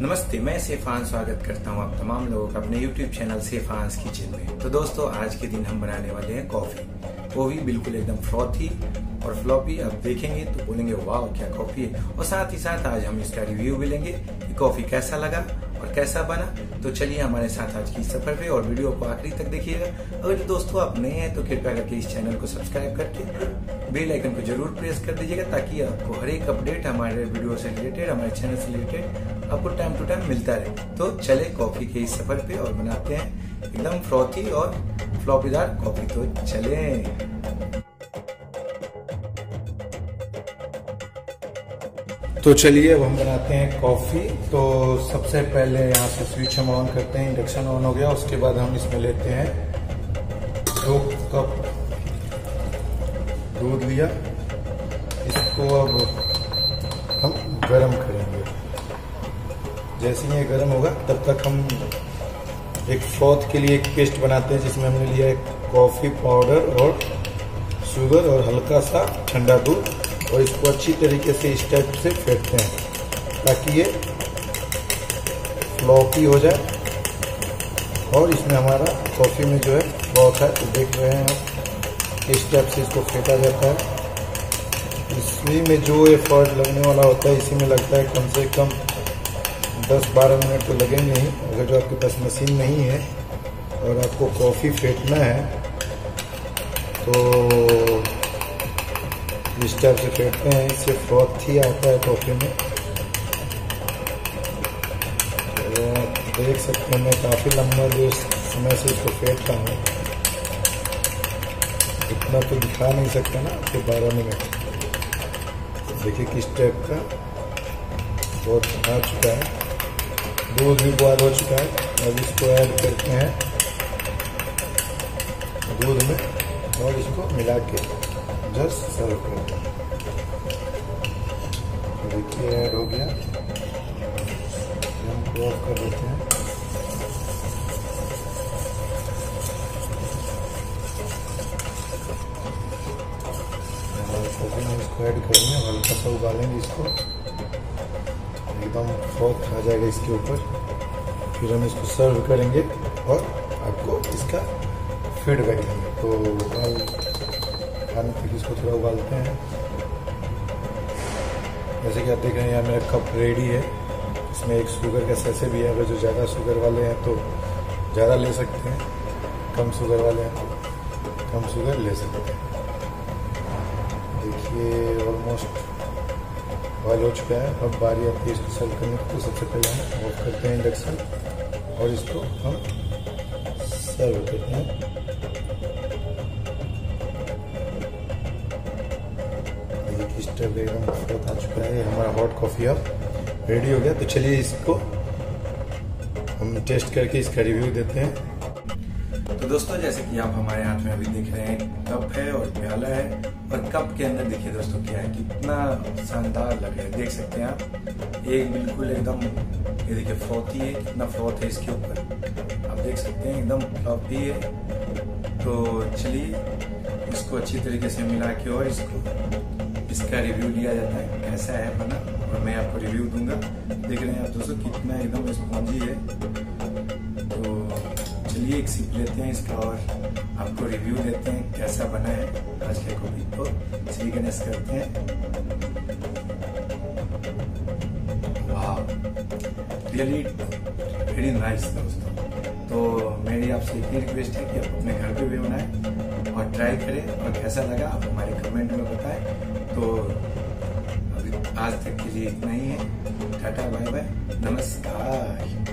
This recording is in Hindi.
नमस्ते, मैं सेफान स्वागत करता हूँ आप तमाम लोगों का अपने YouTube चैनल सेफान किचन में। तो दोस्तों, आज के दिन हम बनाने वाले हैं कॉफ़ी। वो भी बिल्कुल एकदम फ्रॉथी और फ्लॉपी। अब देखेंगे तो बोलेंगे, वाह, क्या कॉफ़ी है? और साथ ही साथ आज हम इसका रिव्यू भी लेंगे कॉफ़ी कैसा लगा। और कैसा बना? तो चलिए हमारे साथ आज की सफ़र पे और वीडियो को आखिरी तक देखिएगा। अगर दोस्तों आप नए हैं तो कृपया करके इस चैनल को सब्सक्राइब करके बेल आइकन को ज़रूर प्रेस कर दीजिएगा ताकि आपको हर एक अपडेट, हमारे वीडियो से रिलेटेड, हमारे चैनल से रिलेटेड आपको टाइम टू टाइम मिलता रहे। तो चले कॉफ़ी के इस सफ़र पे और बनाते हैं एकदम फ्रॉथी और फ्लॉपीदार कॉफ़ी तो चले। तो चलिए, अब हम बनाते हैं कॉफ़ी तो सबसे पहले यहाँ से स्विच हम ऑन करते हैं इंडक्शन ऑन हो गया, उसके बाद हम इसमें लेते हैं दो कप दूध लिया। इसको अब हम गरम करेंगे। जैसे ही ये गरम होगा, तब तक हम एक फ्रॉथ के लिए एक पेस्ट बनाते हैं, जिसमें हमने लिया एक कॉफ़ी पाउडर और शुगर और हल्का सा ठंडा दूध। और इसको अच्छी तरीके से इस टाइप से फेंटते हैं, ताकि ये फ्लॉपी हो जाए। और इसमें हमारा कॉफ़ी में जो है, बहुत है तो देख रहे हैं आप, इस टाइप से इसको फेंटा जाता है। इसी में जो एफर्ट लगने वाला होता है, इसी में लगता है कम से कम 10-12 मिनट तो लगेंगे ही, अगर जो आपके पास मशीन नहीं है और आपको कॉफ़ी फेंटना है तो इस टाइप से फेंटते हैं इससे फ्रॉथ ही आता है कॉफ़ी में तो देख सकते हैं मैं काफ़ी लंबा जो समय से इसको फेंटता हूँ इतना तो दिखा नहीं सकता ना आपको बारह मिनट। देखिए किस टाइप का। बहुत आ चुका है। दूध भी बॉयल हो चुका है। अब इसको ऐड करते हैं। दूध में। और इसको मिला के। जस्ट सर्व कर देखिए ऐड हो गया। को ऑफ़ कर देते हैं। इसको ऐड करेंगे, हल्का सा उबालेंगे इसको। एकदम फ्रॉथ आ जाएगा इसके ऊपर। फिर हम इसको सर्व करेंगे और आपको इसका फीडबैक देंगे। तो खाने तक इसको थोड़ा उबालते हैं। जैसे कि आप देख रहे हैं, यहाँ मेरा कप रेडी है। इसमें एक शुगर का सैसे भी है। अगर जो ज़्यादा शुगर वाले हैं तो ज़्यादा ले सकते हैं। कम शुगर वाले हैं तो कम शुगर ले सकते हैं। देखिए ऑलमोस्ट बॉयल हो चुका है। अब बारी आती है इसको सर्व करने की। तो सबसे पहले हम ऑफ़ करते हैं इंडक्शन और इसको हम सर्व करते हैं। टाइप एकदम बहुत आ चुका है। हमारा हॉट कॉफ़ी अब रेडी हो गया? तो चलिए इसको हम टेस्ट करके इसका रिव्यू देते हैं। तो दोस्तों, जैसे कि आप हमारे हाथ में अभी देख रहे हैं, कप है और प्याला है। और कप के अंदर देखिए दोस्तों, क्या है? कितना शानदार लग रहा है। देख सकते हैं आप, एक बिल्कुल एकदम, ये देखिए फ्रॉथी है। कितना फ्रॉथ है इसके ऊपर। आप देख सकते हैं, एकदम फ्लॉपी है। तो चलिए, इसको अच्छी तरीके से मिला के और इसको इसका रिव्यू लिया जाता है, कैसा है बना, और मैं आपको रिव्यू दूँगा। देख रहे हैं आप दोस्तों, कितना एकदम स्पॉन्जी है। तो चलिए एक सीख लेते हैं इसका और आपको रिव्यू देते हैं कैसा बना है आज के कॉपी को। श्री गणेश करते हैं। रियली वेरी नाइस दोस्तों। तो मेरी आपसे ही रिक्वेस्ट है कि आप अपने घर पे भी बनाएँ और ट्राई करें और कैसा लगा आप हमारे कमेंट में बताएँ। तो अभी आज तक के लिए इतना ही है। टाटा बाय बाय नमस्कार।